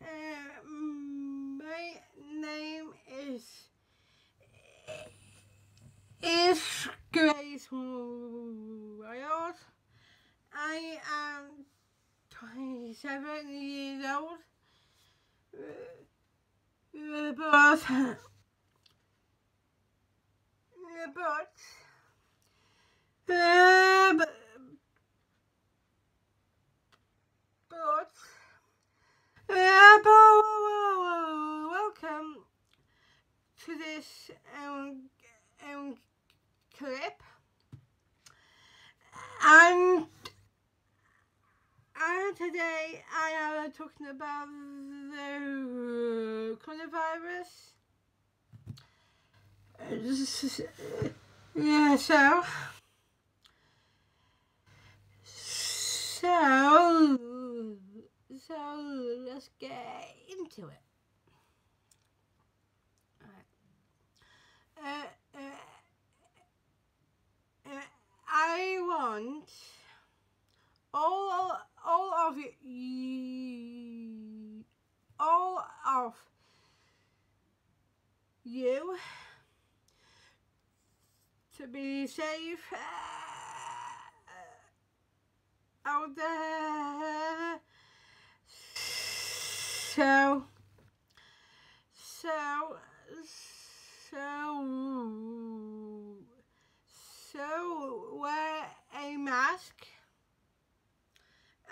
Uh, my name is is Grace Wilde. I am 27 years old. Uh, but, but, uh, but, but, uh, but, welcome to this um, um, clip. And, and today I am talking about the coronavirus. Yeah, so. So. So let's get into it. Alright. Uh, uh, uh, I want all all of you all of you to be safe uh, out there. So, so, so, so a mask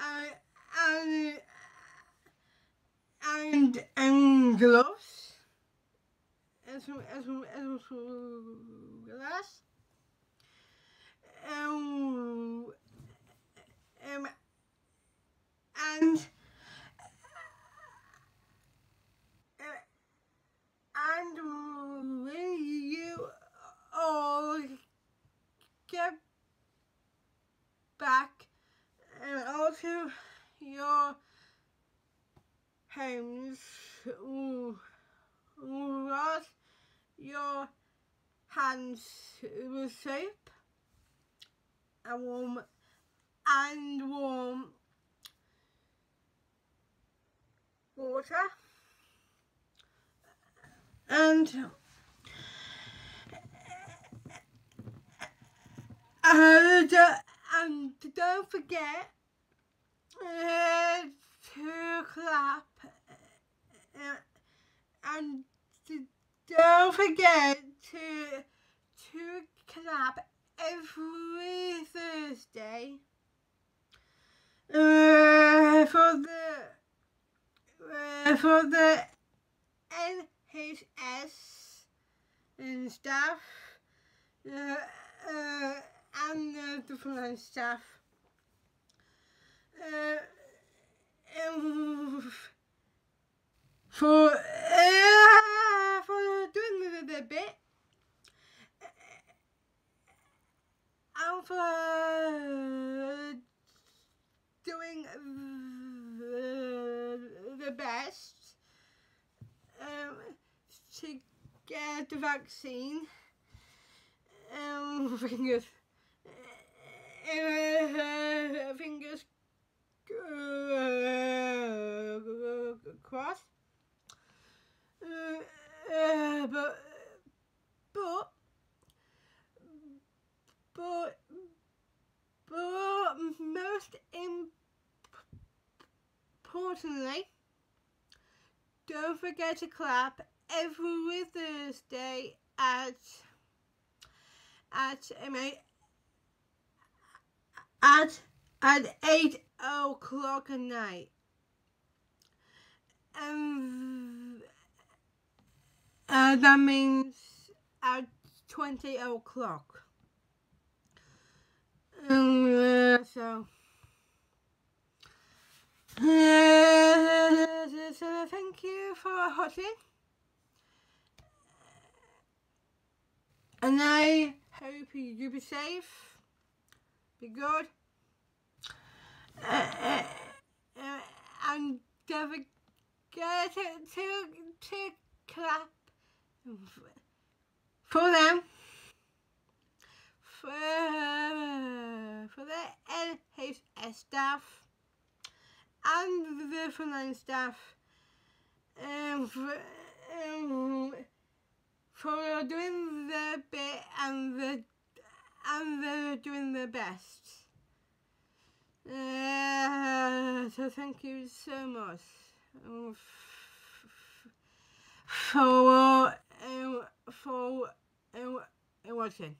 uh, and and and gloves as as as glass. Um, um, and and when you all get back and also your homes wash your hands with soap and warm and warm water. And and, uh, uh, uh, uh and don't forget uh, to clap uh, and don't forget to to clap every Thursday uh, for the uh, for the NHS and staff uh, uh, and the different staff. Uh, for uh, for doing the bit and for doing the, the best um, to get the vaccine. Um, fingers, uh, fingers crossed. Uh, but, but, but, but most importantly, don't forget to clap every Thursday at at um, at at eight o'clock at night. Um, uh, that means at twenty o'clock. Um, uh, so. Uh, so thank you for watching. And I hope you be safe, be good, and don't forget to, to, clap for them, for, for the NHS staff and the frontline staff um, for, um, for doing the bit and the and the doing their best. Uh, so thank you so much um, for um, for um, watching.